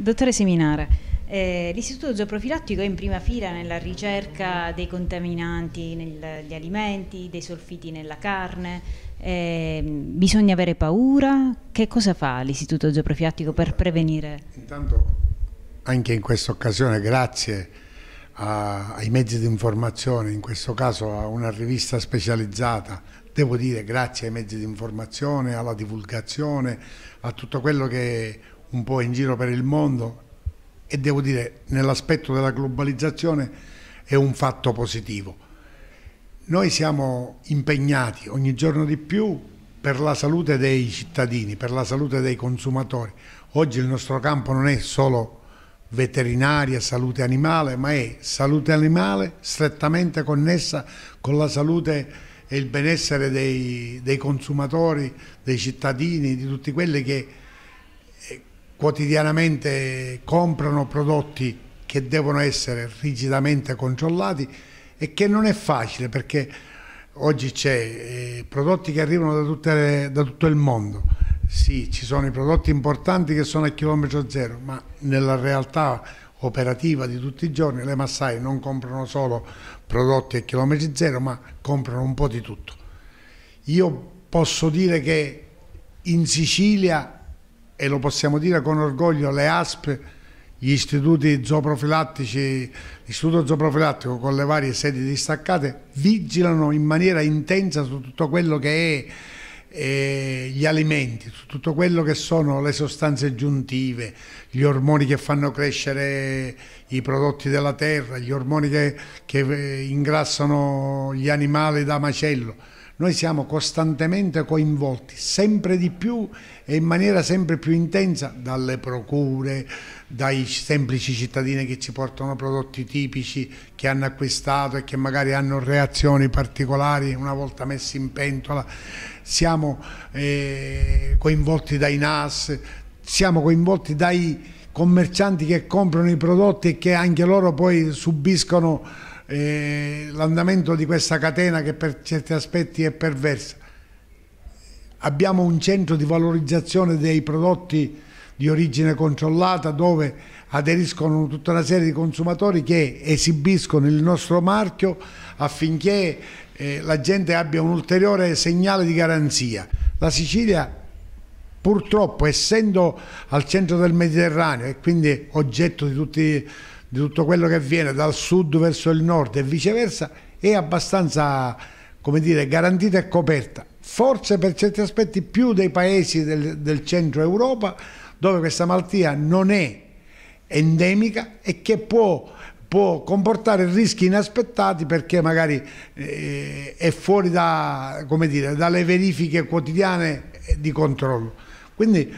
Dottore Seminare, eh, l'Istituto Zooprofilattico è in prima fila nella ricerca dei contaminanti negli alimenti, dei solfiti nella carne, eh, bisogna avere paura? Che cosa fa l'Istituto Zooprofilattico per prevenire? Intanto anche in questa occasione grazie a, ai mezzi di informazione, in questo caso a una rivista specializzata, devo dire grazie ai mezzi di informazione, alla divulgazione, a tutto quello che un po' in giro per il mondo e devo dire nell'aspetto della globalizzazione è un fatto positivo. Noi siamo impegnati ogni giorno di più per la salute dei cittadini, per la salute dei consumatori. Oggi il nostro campo non è solo veterinaria, salute animale, ma è salute animale strettamente connessa con la salute e il benessere dei, dei consumatori, dei cittadini, di tutti quelli che quotidianamente comprano prodotti che devono essere rigidamente controllati e che non è facile perché oggi c'è eh, prodotti che arrivano da, tutte, da, tutto il mondo. Sì, ci sono i prodotti importanti che sono a chilometro zero, ma nella realtà operativa di tutti i giorni le massaie non comprano solo prodotti a chilometri zero, ma comprano un po' di tutto. Io posso dire che in Sicilia e lo possiamo dire con orgoglio, le ASP, gli istituti zooprofilattici, l'istituto zooprofilattico con le varie sedi distaccate, vigilano in maniera intensa su tutto quello che è eh, gli alimenti, su tutto quello che sono le sostanze aggiuntive, gli ormoni che fanno crescere i prodotti della terra, gli ormoni che, che eh, ingrassano gli animali da macello noi siamo costantemente coinvolti, sempre di più e in maniera sempre più intensa dalle procure, dai semplici cittadini che ci portano prodotti tipici che hanno acquistato e che magari hanno reazioni particolari una volta messi in pentola. Siamo eh, coinvolti dai NAS, siamo coinvolti dai commercianti che comprano i prodotti e che anche loro poi subiscono eh, l'andamento di questa catena che per certi aspetti è perversa. Abbiamo un centro di valorizzazione dei prodotti di origine controllata dove aderiscono tutta una serie di consumatori che esibiscono il nostro marchio affinché eh, la gente abbia un ulteriore segnale di garanzia. La Sicilia purtroppo essendo al centro del Mediterraneo e quindi oggetto di tutti di tutto quello che viene dal sud verso il nord e viceversa è abbastanza come dire, garantita e coperta. Forse per certi aspetti più dei paesi del, del centro Europa dove questa malattia non è endemica e che può, può comportare rischi inaspettati perché magari eh, è fuori da, dire, dalle verifiche quotidiane di controllo. Quindi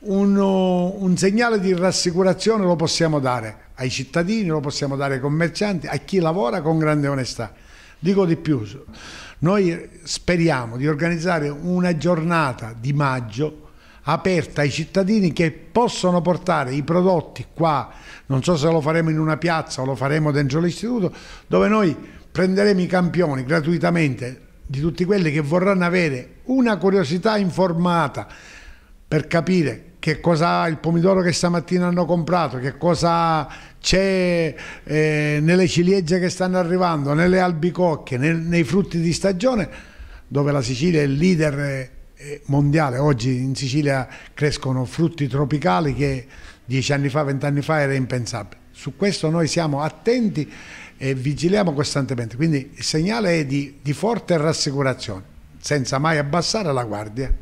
uno, un segnale di rassicurazione lo possiamo dare ai cittadini, lo possiamo dare ai commercianti, a chi lavora con grande onestà. Dico di più, noi speriamo di organizzare una giornata di maggio aperta ai cittadini che possono portare i prodotti qua, non so se lo faremo in una piazza o lo faremo dentro l'istituto, dove noi prenderemo i campioni gratuitamente di tutti quelli che vorranno avere una curiosità informata per capire che cosa il pomidoro che stamattina hanno comprato, che cosa c'è eh, nelle ciliegie che stanno arrivando, nelle albicocche, nel, nei frutti di stagione, dove la Sicilia è il leader eh, mondiale. Oggi in Sicilia crescono frutti tropicali che dieci anni fa, vent'anni fa era impensabile. Su questo noi siamo attenti e vigiliamo costantemente, quindi il segnale è di, di forte rassicurazione, senza mai abbassare la guardia.